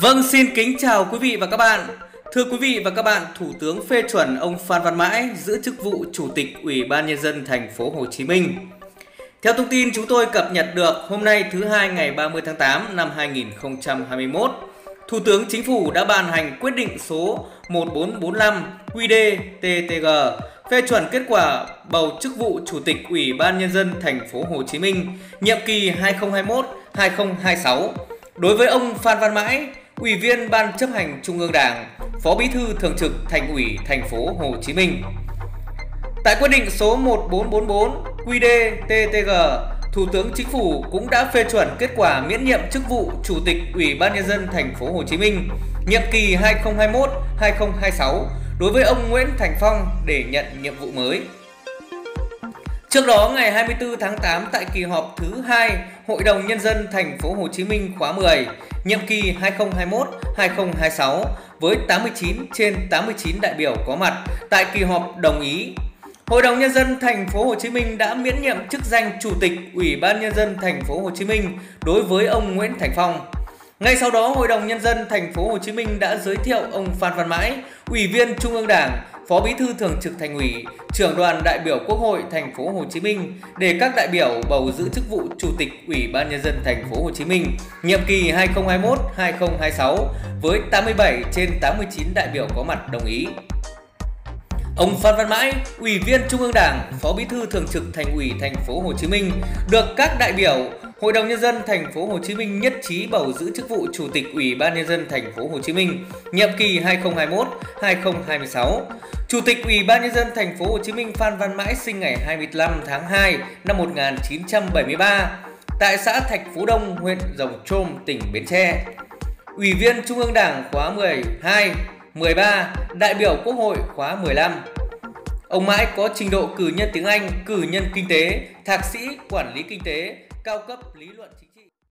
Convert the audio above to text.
Vâng, xin kính chào quý vị và các bạn. Thưa quý vị và các bạn, Thủ tướng phê chuẩn ông Phan Văn Mãi giữ chức vụ Chủ tịch Ủy ban nhân dân thành phố Hồ Chí Minh. Theo thông tin chúng tôi cập nhật được, hôm nay thứ hai ngày 30 tháng 8 năm 2021, Thủ tướng Chính phủ đã ban hành quyết định số 1445 QĐ-TTG phê chuẩn kết quả bầu chức vụ Chủ tịch Ủy ban nhân dân thành phố Hồ Chí Minh nhiệm kỳ 2021-2026 đối với ông Phan Văn Mãi, Ủy viên Ban chấp hành Trung ương Đảng, Phó Bí thư Thường trực Thành ủy thành phố Hồ Chí Minh. Tại quyết định số 1444 QĐ-TTG, Thủ tướng Chính phủ cũng đã phê chuẩn kết quả miễn nhiệm chức vụ Chủ tịch Ủy ban nhân dân thành phố Hồ Chí Minh nhiệm kỳ 2021-2026 đối với ông Nguyễn Thành Phong để nhận nhiệm vụ mới. Trước đó ngày 24 tháng 8 tại kỳ họp thứ 2 Hội đồng nhân dân thành phố Hồ Chí Minh khóa 10, nhiệm kỳ 2021-2026 với 89 trên 89 đại biểu có mặt tại kỳ họp đồng ý Hội đồng nhân dân thành phố Hồ Chí Minh đã miễn nhiệm chức danh Chủ tịch Ủy ban nhân dân thành phố Hồ Chí Minh đối với ông Nguyễn Thành Phong. Ngay sau đó, Hội đồng nhân dân thành phố Hồ Chí Minh đã giới thiệu ông Phan Văn Mãi, Ủy viên Trung ương Đảng, Phó Bí thư Thường trực Thành ủy, trưởng đoàn đại biểu Quốc hội thành phố Hồ Chí Minh để các đại biểu bầu giữ chức vụ Chủ tịch Ủy ban nhân dân thành phố Hồ Chí Minh nhiệm kỳ 2021-2026 với 87 trên 89 đại biểu có mặt đồng ý. Ông Phan Văn Mãi, Ủy viên Trung ương Đảng, Phó Bí thư Thường trực Thành ủy Thành phố Hồ Chí Minh, được các đại biểu Hội đồng nhân dân thành phố Hồ Chí Minh nhất trí bầu giữ chức vụ Chủ tịch Ủy ban nhân dân thành phố Hồ Chí Minh nhiệm kỳ 2021-2026. Chủ tịch Ủy ban nhân dân thành phố Hồ Chí Minh Phan Văn Mãi sinh ngày 25 tháng 2 năm 1973 tại xã Thạch Phú Đông, huyện Rồng Trôm, tỉnh Bến Tre. Ủy viên Trung ương Đảng khóa 12, 13, đại biểu Quốc hội khóa 15. Ông Mãi có trình độ cử nhân tiếng Anh, cử nhân kinh tế, thạc sĩ quản lý kinh tế, cao cấp lý luận chính